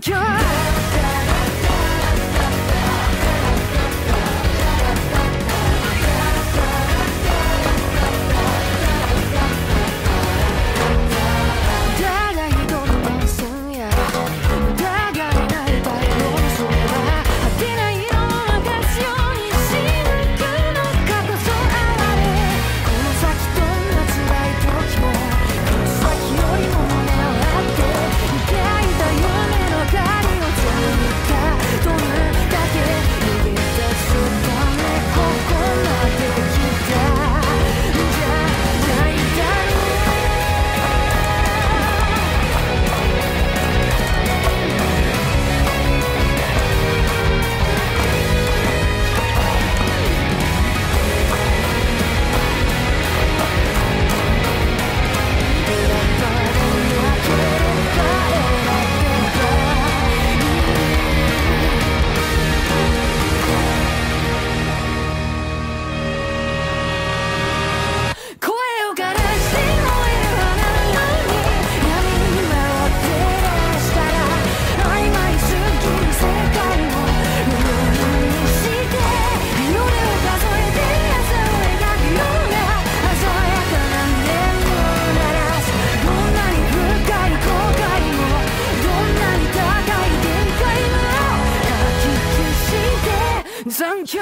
secure 残響